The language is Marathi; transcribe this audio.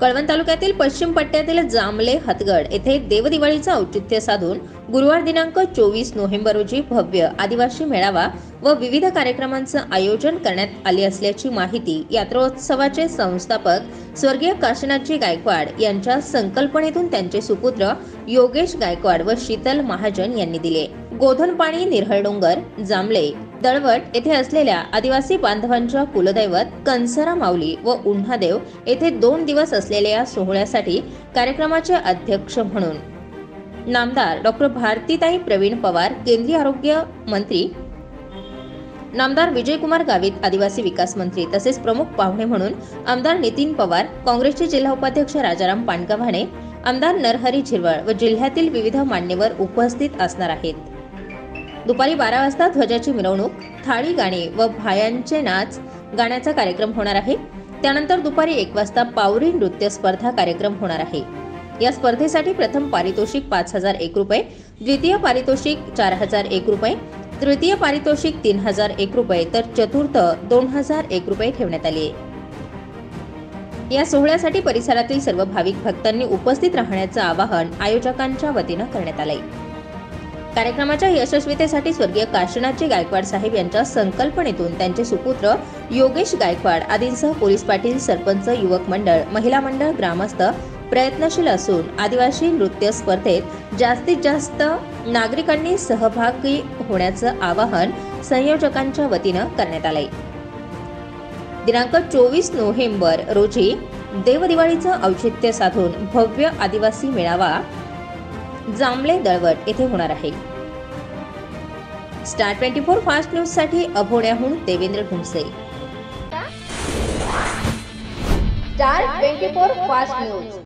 कळवण तालुक्यातील पश्चिम पट्ट्यातील जांभले हतगड येथे देवदिवाळीचं औचित्य साधून गुरुवार दिनांक चोवीस नोव्हेंबर रोजी भव्य आदिवासी मेळावा व विविध कार्यक्रमांचं आयोजन करण्यात आले असल्याची माहिती यात्रोत्सवाचे संस्थापक स्वर्गीय काशीनाथजी गायकवाड यांच्या संकल्पनेतून त्यांचे सुपुत्र योगेश गायकवाड व शीतल महाजन यांनी दिले. गोधनपाणी निरहळडोंगर जांभळे दळवट येथे असलेल्या आदिवासी बांधवांच्या कुलदैवत कंसरा माऊली व उन्हादेव येथे दोन दिवस असलेल्या सोहळ्यासाठी कार्यक्रमाचे अध्यक्ष म्हणून. नामदार डॉक्टर भारतीताई प्रवीण पवार केंद्रीय आरोग्य मंत्री नामदार विजयकुमार गावित आदिवासी विकास मंत्री तसेच प्रमुख पाहुणे म्हणून आमदार नितीन पवार काँग्रेसचे जिल्हा उपाध्यक्ष राजाराम पाणगव्हाणे आमदार नरहरी झिरवळ व जिल्ह्यातील विविध मान्यवर उपस्थित असणार आहेत. दुपारी बारा वाजता ध्वजाची मिरवणूक थाळी गाणे व भायांचे नाच गाण्याचा कार्यक्रम होणार आहे. त्यानंतर दुपारी एक वाजता पावरी नृत्य स्पर्धा कार्यक्रम होणार आहे. या स्पर्धेसाठी प्रथम पारितोषिक पाच हजार एक रुपये द्वितीय पारितोषिक चार हजार एक रुपये तृतीय पारितोषिक तीन हजार एक रुपये तर चतुर्थ दोन हजार एक रुपये ठेवण्यात आले. या सोहळ्यासाठी परिसरातील सर्व भाविक भक्तांनी उपस्थित राहण्याचं आवाहन आयोजकांच्या वतीनं करण्यात आलंय. कार्यक्रमाच्या यशस्वीतेसाठी स्वर्गीय काशीनाथजी गायकवाड साहेब यांच्या संकल्पनेतून त्यांचे सुपुत्र योगेश गायकवाड आदींसह पोलीस पाटील सरपंच युवक मंडळ महिला मंडळ ग्रामस्थ प्रयत्नशील असून आदिवासी नृत्य स्पर्धेत जास्तीत जास्त नागरिकांनी सहभागी होण्याचं आवाहन संयोजकांच्या वतीनं करण्यात आलंय. दिनांक चोवीस नोव्हेंबर रोजी देवदिवाळीचं औचित्य साधून भव्य आदिवासी मेळावा जांभळे दळवट येथे होणार आहे. स्टार ट्वेंटी फोर फास्ट न्यूजसाठी अभोण्याहून Devendra Bhumse star twenty four fast news